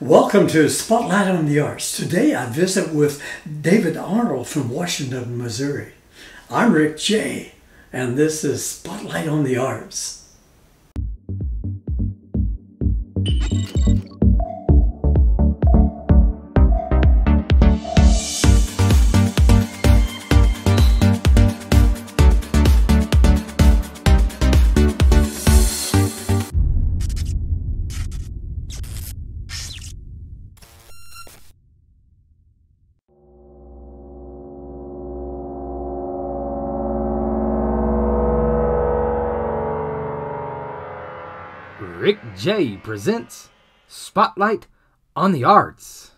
Welcome to Spotlight on the Arts. Today I visit with David Arnold from Washington, Missouri. I'm Rick Jey, and this is Spotlight on the Arts. Jey presents Spotlight on the Arts.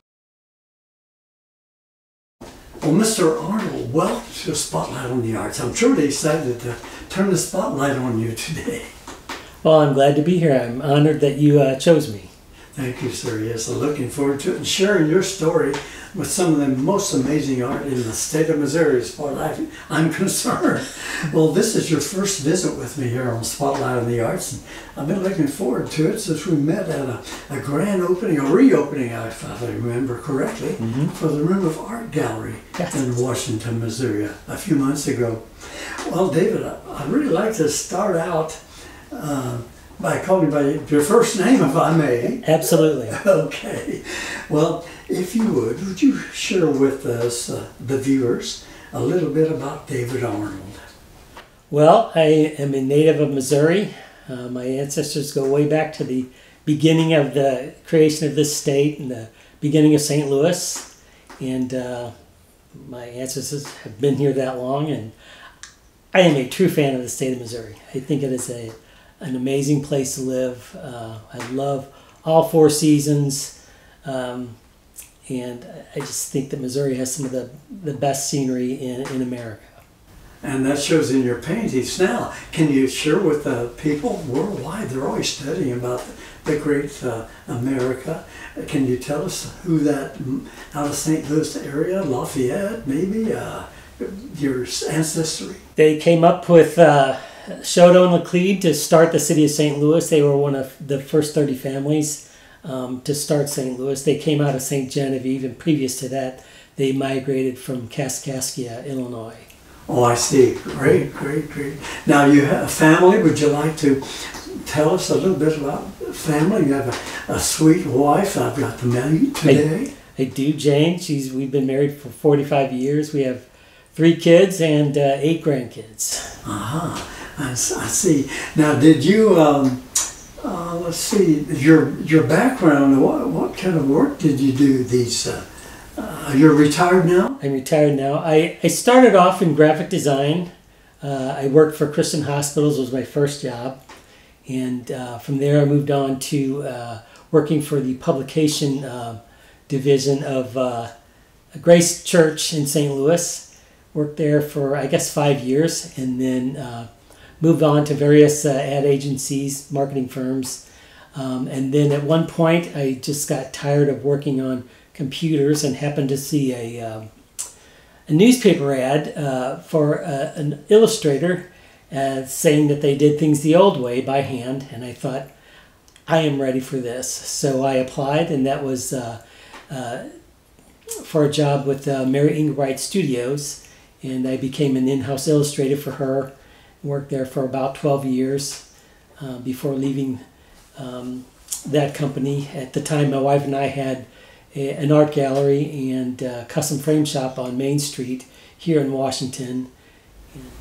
Well, Mr. Arnold, welcome to Spotlight on the Arts. I'm truly excited to turn the spotlight on you today. Well, I'm glad to be here. I'm honored that you uh, chose me. Thank you, sir. Yes, I'm looking forward to it and sharing your story with some of the most amazing art in the state of Missouri as far as I'm concerned. Well, this is your first visit with me here on Spotlight on the Arts, and I've been looking forward to it since we met at a, a grand opening, a reopening, if I remember correctly, Mhm. for the Room of Art Gallery Yes. in Washington, Missouri, a, few months ago. Well, David, I, I'd really like to start out uh, by calling you by your first name, if I may. Absolutely. Okay. Well, if you would, would you share with us, uh, the viewers, a little bit about David Arnold? Well, I am a native of Missouri. Uh, my ancestors go way back to the beginning of the creation of this state and the beginning of St. Louis. And uh, my ancestors have been here that long, and I am a true fan of the state of Missouri. I think it is a an amazing place to live. Uh, I love all four seasons, um, and I just think that Missouri has some of the, the best scenery in, in America. And that shows in your paintings. Now, can you share with the people worldwide? They're always studying about the great uh, America. Can you tell us who that mm, out of St. Louis area, Lafayette, maybe uh, your ancestry? They came up with uh, Chouteau and Laclede to start the city of St. Louis. They were one of the first 30 families um, to start St. Louis. They came out of St. Genevieve, and previous to that, they migrated from Kaskaskia, Illinois. Oh, I see. Great, great, great. Now you have a family. Would you like to tell us a little bit about family? You have a, a sweet wife. I've got to meet today. I do, Jane. She's we've been married for 45 years. We have three kids and uh, eight grandkids. Aha, I, see. Now, did you? Um, uh, let's see. Your your background. What what kind of work did you do? These. Uh, uh, you're retired now. I'm retired now. I, I started off in graphic design. Uh, I worked for Christian Hospitals was my first job, and uh, from there I moved on to uh, working for the publication division of Grace Church in St. Louis. Worked there for I guess five years, and then uh, moved on to various uh, ad agencies, marketing firms, um, and then at one point I just got tired of working on computers and happened to see a, um, a newspaper ad uh, for uh, an illustrator uh, saying that they did things the old way by hand. And I thought, I am ready for this. So I applied, and that was uh, for a job with Mary Engelbreit Studios. And I became an in house illustrator for her. Worked there for about 12 years uh, before leaving um, that company. At the time, my wife and I had a, an art gallery and custom frame shop on Main Street here in Washington.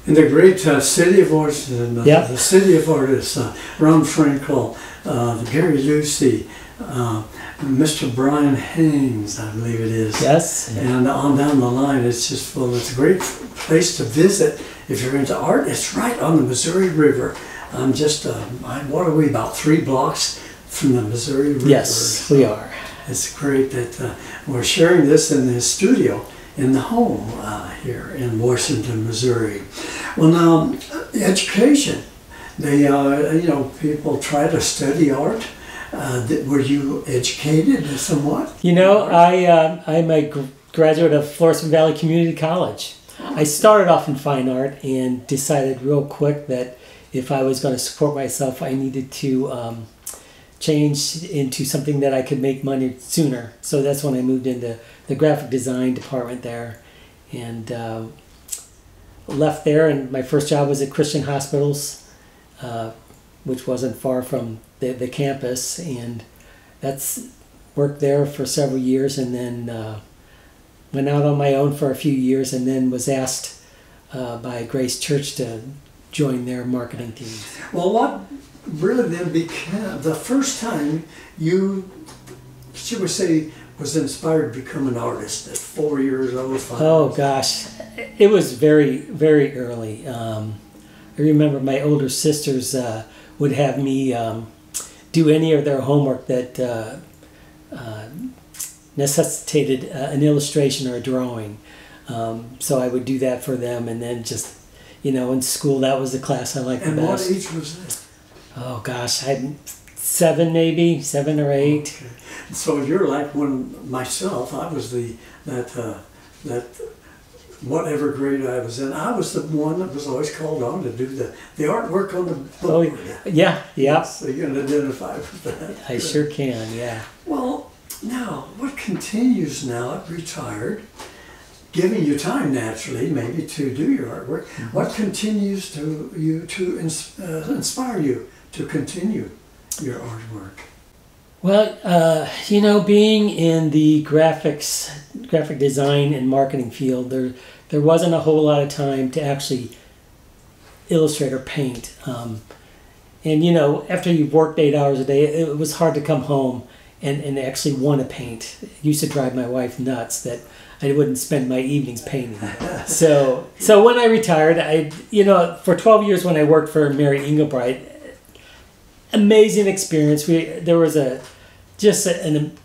In the great uh, city of Washington, uh, Yeah. the city of artists, uh, Ron Frankel, uh, Gary Lucy, uh, Mr. Brian Haynes, I believe it is. Yes. And on down the line, it's just full. It's a great place to visit if you're into art. It's right on the Missouri River. I'm just, uh, what are we, about three blocks from the Missouri River? Yes, we are. It's great that uh, we're sharing this in the studio in the home uh, here in Washington, Missouri. Well, now, education. They, uh, you know, people try to study art. Uh, th- were you educated somewhat? You know, I uh, I'm a graduate of Florissant Valley Community College. I started off in fine art and decided real quick that if I was going to support myself, I needed to um, change into something that I could make money sooner. So that's when I moved into the graphic design department there, and uh, left there. And my first job was at Christian Hospitals, uh, which wasn't far from the, the campus, and that's worked there for several years, and then uh, went out on my own for a few years, and then was asked uh, by Grace Church to join their marketing team. Well, what really then became the first time you, she we say, was inspired to become an artist at four years old? Five Oh gosh, it was very very early. Um, I remember my older sisters uh, would have me um, do any of their homework that uh, uh, necessitated uh, an illustration or a drawing. Um, so I would do that for them, and then just you know in school that was the class I liked And the what best. age was that? Oh gosh, I had seven maybe seven or eight. Okay. So you're like one myself. I was the that uh, that whatever grade I was in, I was the one that was always called on to do the the artwork on the Oh board. yeah, yeah, So you can identify with that. I sure can. Yeah. Well, now what continues now at retired, giving you time naturally maybe to do your artwork. What continues to you to ins- uh, inspire you to continue your artwork? Well, uh, you know, being in the graphics, graphic design and marketing field, there there wasn't a whole lot of time to actually illustrate or paint. Um, and you know, after you've worked eight hours a day, it was hard to come home and, and actually want to paint. It used to drive my wife nuts that I wouldn't spend my evenings painting. so so when I retired, I you know for twelve years when I worked for Mary Engelbreit, amazing experience. We there was a just a, an,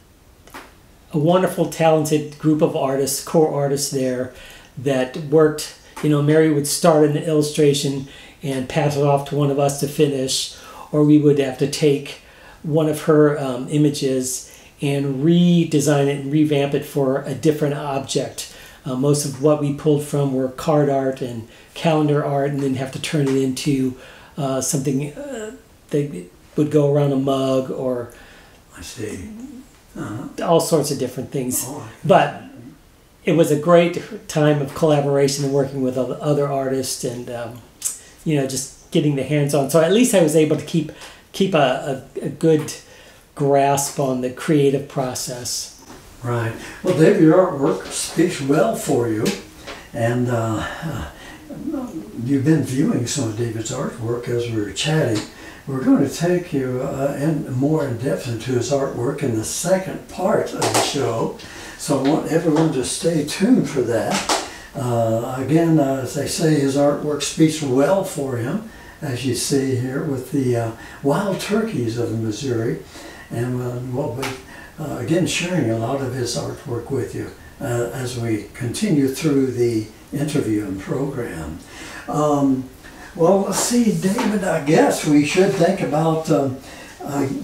a wonderful, talented group of artists, core artists there that worked. You know, Mary would start an illustration and pass it off to one of us to finish, or we would have to take one of her um, images and redesign it and revamp it for a different object. Uh, most of what we pulled from were card art and calendar art, and then have to turn it into uh, something uh, that would go around a mug or I see. Uh-huh. all sorts of different things. Oh, But it was a great time of collaboration and working with other- other artists and um, you know just getting the hands on. So at least I was able to keep keep a, a, a good grasp on the creative process. Right. Well, Dave, your artwork speaks well for you, and uh, you've been viewing some of David's artwork as we were chatting. We're going to take you uh, in more in depth into his artwork in the second part of the show, so I want everyone to stay tuned for that. Uh, again, uh, as they say, his artwork speaks well for him, as you see here with the uh, wild turkeys of Missouri, and uh, we'll be uh, again sharing a lot of his artwork with you uh, as we continue through the interview and program. Um, well, let's see, David. I guess we should think about um,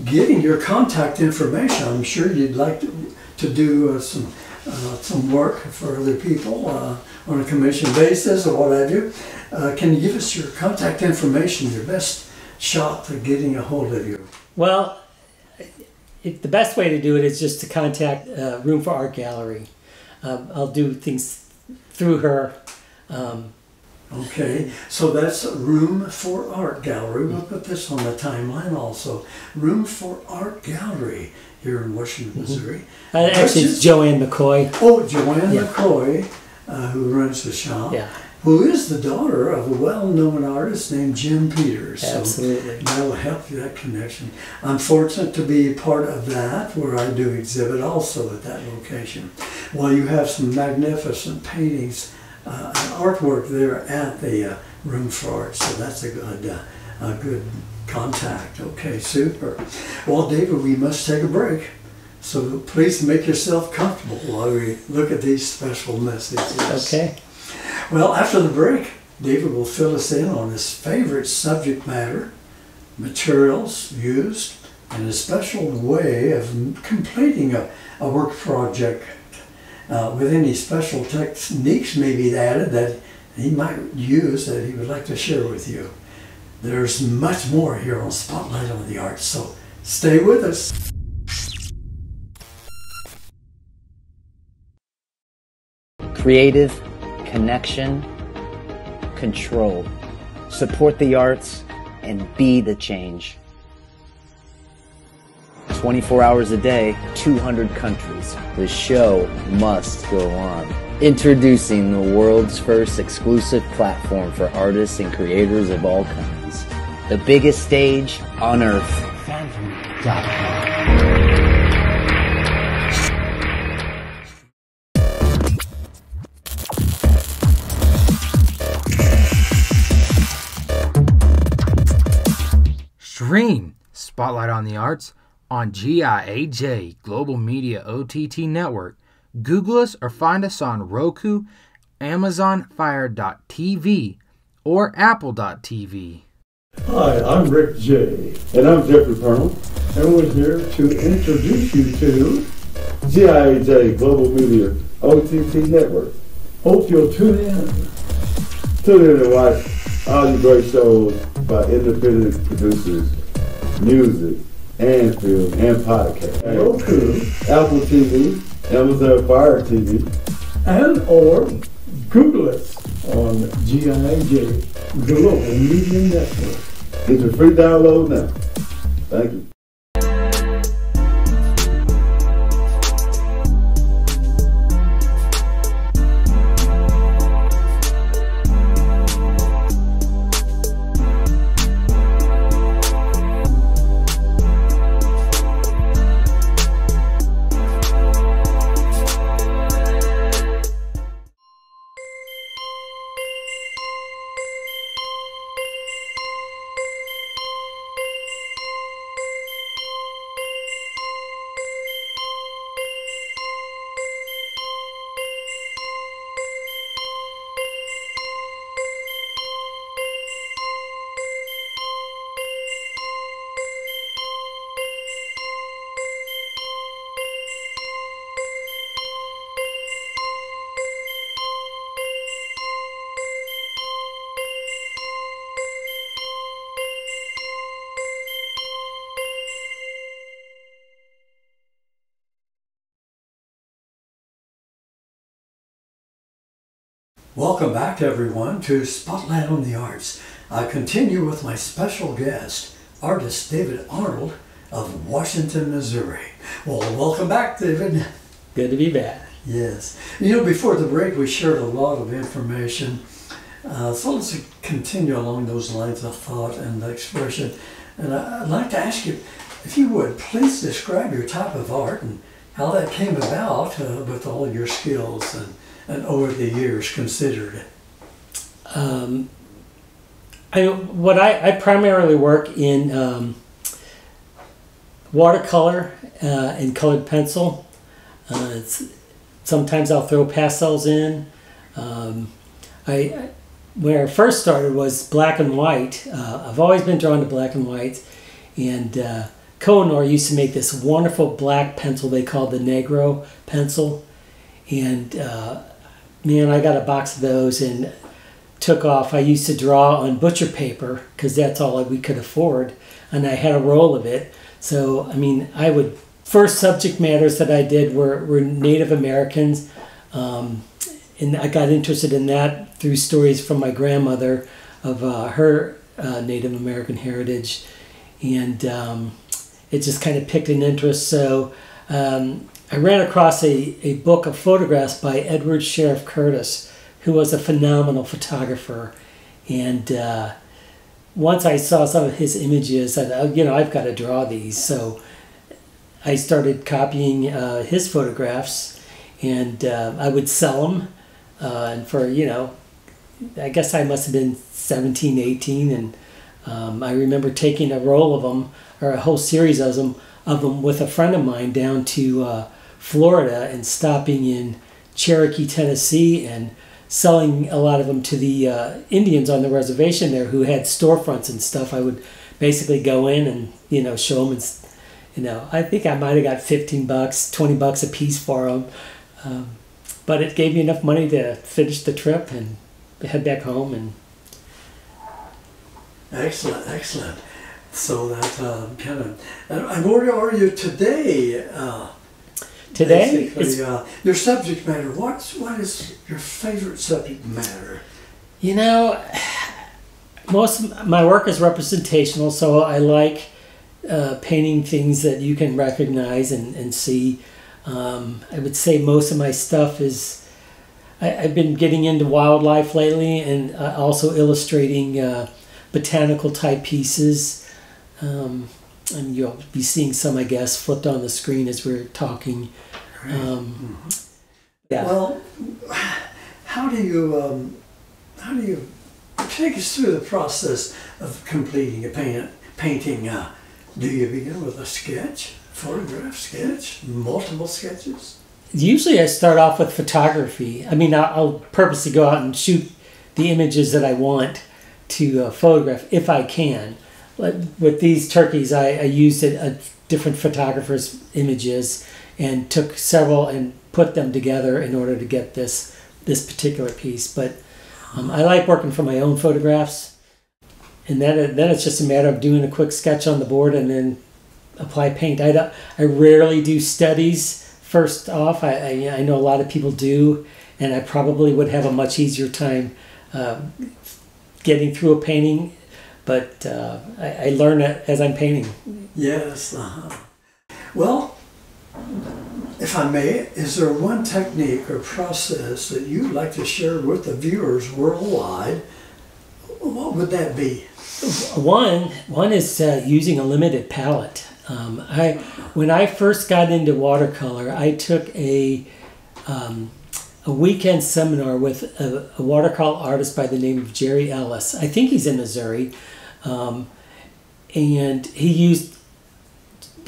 getting your contact information. I'm sure you'd like to, to do some uh, some work for other people uh, on a commission basis or what have you. Uh, can you give us your contact information, your best shot to getting a hold of you? Well, it, the best way to do it is just to contact uh, Room for Art Gallery. Um, I'll do things through her. Um, Okay, so that's Room for Art Gallery. We'll put this on the timeline also. Room for Art Gallery here in Washington, Missouri. uh, actually, it's Joanne McCoy. Oh, Joanne Yeah. McCoy, uh, who runs the shop, Yeah, who is the daughter of a well-known artist named Jim Peters. So absolutely. that'll help that connection. I'm fortunate to be part of that, where I do exhibit also at that location. Well, you have some magnificent paintings uh, artwork there at the uh, Room for Art, so that's a good, uh, a good contact. Okay, super. Well, David, we must take a break. So please make yourself comfortable while we look at these special messages. Okay. Well, after the break, David will fill us in on his favorite subject matter, materials used, and a special way of completing a, a work project uh, with any special techniques maybe added that he might use that he would like to share with you. There's much more here on Spotlight on the Arts, so Stay with us. Creative, connection, control. Support the arts and be the change. 24 hours a day, 200 countries. The show must go on. Introducing the world's first exclusive platform for artists and creators of all kinds. The biggest stage on earth. Phantom.com. Stream Spotlight on the Arts on GIAJ Global Media OTT Network. Google us or find us on Roku, Amazon Fire.tv, or Apple.tv. Hi, I'm Rick Jey. And I'm Jeffrey Pernell, and we're here to introduce you to GIAJ Global Media OTT Network. Hope you'll tune in. Tune in and watch all the great shows by independent producers, music, and film, and podcast. Roku, Apple TV, Amazon Fire TV, And or Google us on GIJ Global Media Network. Get your free download now. Thank you. Welcome back, to everyone, to Spotlight on the Arts. I continue with my special guest, artist David Arnold of Washington, Missouri. Well, welcome back, David. Good to be back. Yes. You know, before the break, we shared a lot of information. Uh, so let's continue along those lines of thought and expression. And I'd like to ask you, if you would, please describe your type of art and how that came about uh, with all your skills and, and over the years considered. Um, I what I, I primarily work in um, watercolor uh, and colored pencil. Uh, sometimes I'll throw pastels in. Um, I where I first started was black and white. Uh, I've always been drawn to black and white, and uh, used to make this wonderful black pencil they called the Negro pencil, and uh, man, I got a box of those and took off. I used to draw on butcher paper because that's all we could afford, and I had a roll of it. So I mean, I would first subject matters that I did were, were Native Americans, um, and I got interested in that through stories from my grandmother of uh, her uh, Native American heritage, and um, it just kind of picked an interest. So um, I ran across a, a book of photographs by Edward Sheriff Curtis, who was a phenomenal photographer. And uh, once I saw some of his images, I thought, you know, I've got to draw these. So I started copying uh, his photographs, and uh, I would sell them. Uh, and for you know, I guess I must have been 17, 18, and um, I remember taking a roll of them or a whole series of them of them with a friend of mine down to uh, Florida and stopping in Cherokee, Tennessee, and selling a lot of them to the uh, Indians on the reservation there who had storefronts and stuff. I would basically go in and you know show them and you know I think I might have got 15 bucks, 20 bucks a piece for them, um, but it gave me enough money to finish the trip and head back home and Excellent, excellent. So that uh, kind of. And, where are you today? Uh, Today, basically, uh, your subject matter. What's what is your favorite subject matter? you know, most of my work is representational, so I like uh, painting things that you can recognize and, and see. Um, I would say most of my stuff is. I, I've been getting into wildlife lately and uh, also illustrating uh, botanical type pieces. Um, and you'll be seeing some, I guess, flipped on the screen as we're talking. Um, yeah. Well, how do you um, how do you take us through the process of completing a paint, painting? Uh, do you begin with a sketch, photograph sketch, multiple sketches? Usually, I start off with photography. I mean, I'll, I'll purposely go out and shoot the images that I want to uh, photograph if I can. With these turkeys, I, I used a, a different photographer's images and took several and put them together in order to get this this particular piece. But um, I like working for my own photographs, and then then it's just a matter of doing a quick sketch on the board and then apply paint. I don't, I rarely do studies first off. I, I I know a lot of people do, and I probably would have a much easier time uh, getting through a painting. But uh, I, I learn it as I'm painting. Yes. Uh-huh. Well, if I may, is there one technique or process that you'd like to share with the viewers worldwide? What would that be? One one is uh, using a limited palette. Um, I when I first got into watercolor, I took a um, a weekend seminar with a, a watercolor artist by the name of Jerry Ellis. I think he's in Missouri, um, and he used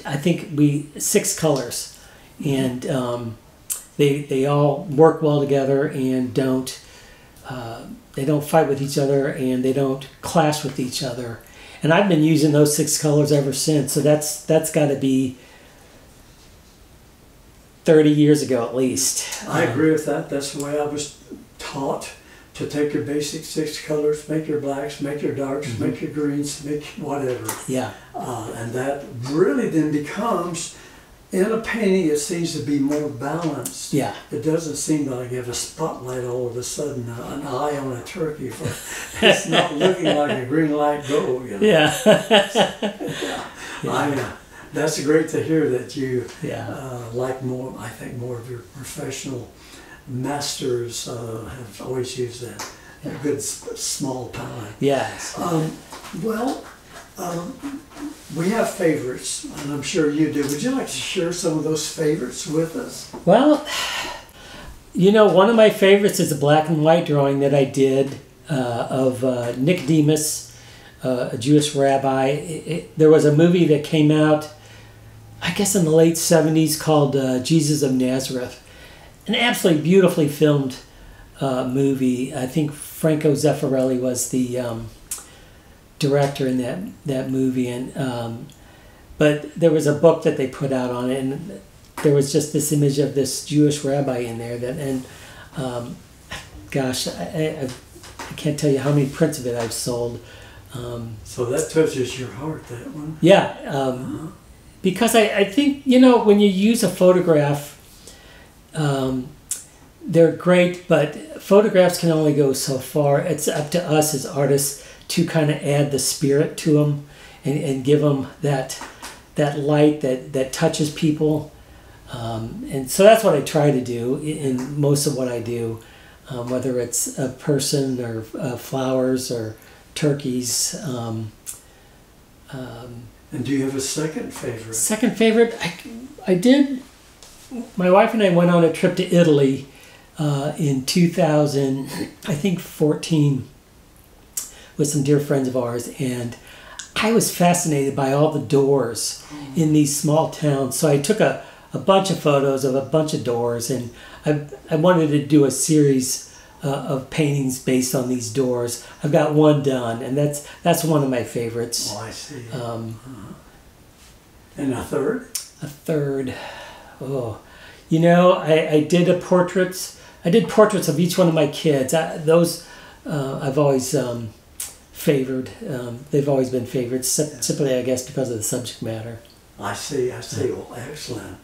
I think we six colors, and um, they they all work well together and don't uh, they don't fight with each other and they don't clash with each other. And I've been using those six colors ever since. So that's that's got to be thirty years ago at least. I Um, agree with that. That's the way I was taught to take your basic six colors, make your blacks, make your darks, Mm-hmm. make your greens, make whatever. Yeah, Uh, and that really then becomes, in a painting, it seems to be more balanced. yeah, It doesn't seem like you have a spotlight all of a sudden, uh, an eye on a turkey. For, it's not looking like a green light go. You know? yeah, I, uh, that's great to hear that you yeah. uh, like more, I think more of your professional masters uh, have always used that. A good small palette. Yes. Um, well, um, we have favorites, and I'm sure you do. Would you like to share some of those favorites with us? Well, you know, one of my favorites is a black and white drawing that I did uh, of uh, Nicodemus, uh, a Jewish rabbi. It, it, there was a movie that came out, I guess, in the late 70s called uh, Jesus of Nazareth. An absolutely beautifully filmed uh, movie. I think Franco Zeffirelli was the um, director in that, that movie. and um, But there was a book that they put out on it, and there was just this image of this Jewish rabbi in there that, and um, gosh, I, I, I can't tell you how many prints of it I've sold. Um, So that touches your heart, that one. yeah, um, because I, I think, you know, when you use a photograph, um, they're great, but photographs can only go so far. It's up to us as artists to kind of add the spirit to them and, and give them that that light that, that touches people. Um, and so that's what I try to do in, most of what I do, um, whether it's a person or uh, flowers or turkeys. Um, um, And do you have a second favorite? Second favorite, I, I did. My wife and I went on a trip to Italy uh, in 2000, I think 14, with some dear friends of ours, and I was fascinated by all the doors in these small towns. So I took a, a bunch of photos of a bunch of doors, and I, I wanted to do a series uh, of paintings based on these doors. I've got one done, and that's that's one of my favorites. Oh, I see. Um, And a third? a third. Oh, you know, I, I did a portraits. I did portraits of each one of my kids. I, those uh, I've always um, favored. Um, they've always been favored, sim- simply, I guess, because of the subject matter. I see, I see. Well, excellent.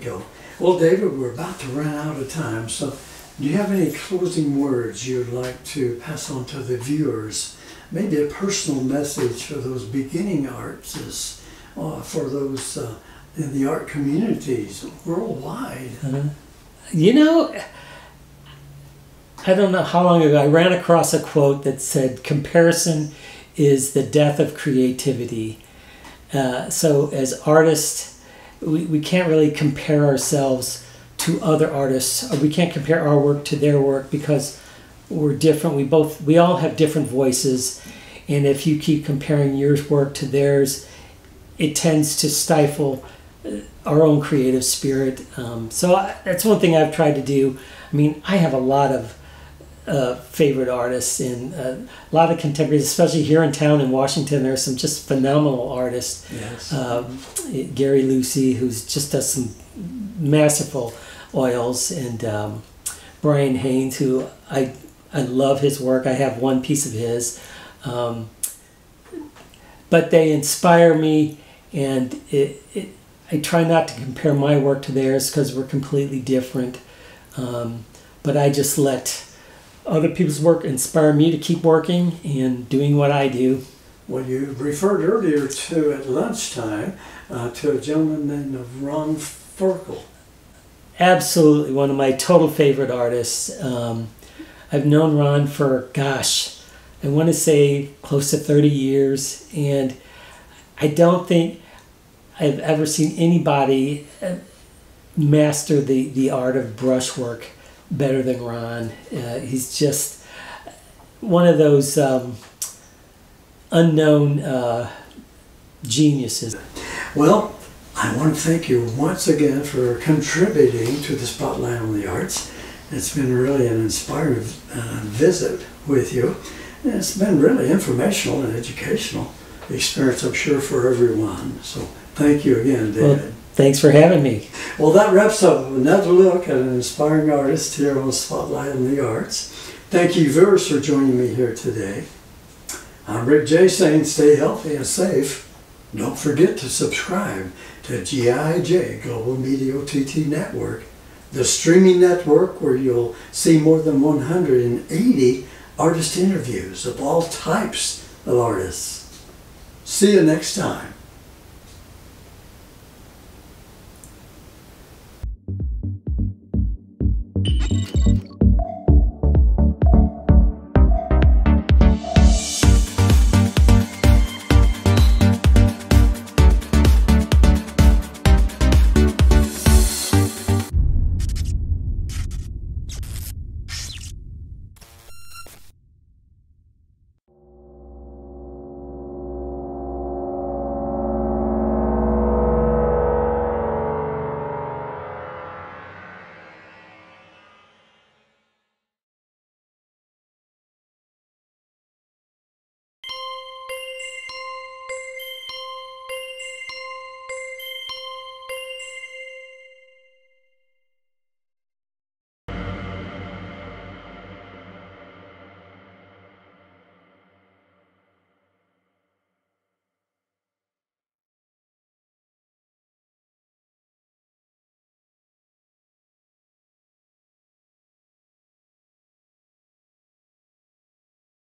Go. Well, David, we're about to run out of time, so do you have any closing words you'd like to pass on to the viewers? Maybe a personal message for those beginning artists, uh, for those uh, in the art communities worldwide. Uh, you know, I don't know how long ago I ran across a quote that said, "Comparison is the death of creativity." Uh, so, as artists, we, we can't really compare ourselves to other artists. We can't compare our work to their work because we're different. We both, we all have different voices, and if you keep comparing your work to theirs, it tends to stifle uh, our own creative spirit. Um, so I, that's one thing I've tried to do. I mean, I have a lot of uh, favorite artists and uh, a lot of contemporaries, especially here in town in Washington. There are some just phenomenal artists. Yes. Um, Gary Lucy, who's just does some masterful oils, and um, Brian Haynes, who I I love his work. I have one piece of his, um, but they inspire me, and it, it, I try not to compare my work to theirs because we're completely different. Um, but I just let other people's work inspire me to keep working and doing what I do. Well, you referred earlier to at lunchtime uh, to a gentleman named Ron Ferkel. Absolutely, one of my total favorite artists. Um, I've known Ron for, gosh, I want to say close to 30 years, and I don't think I've ever seen anybody uh, master the, the art of brushwork better than Ron. Uh, he's just one of those um, unknown uh, geniuses. Well, I want to thank you once again for contributing to the Spotlight on the Arts. It's been really an inspiring uh, visit with you. And it's been really informational and educational experience, I'm sure, for everyone. So thank you again, David. Well, thanks for having me. Well, that wraps up another look at an inspiring artist here on Spotlight on the Arts. Thank you, viewers, for joining me here today. I'm Rick Jey. saying stay healthy and safe. Don't forget to subscribe to GIJ Global Media OTT Network, the streaming network where you'll see more than 180 artist interviews of all types of artists. See you next time.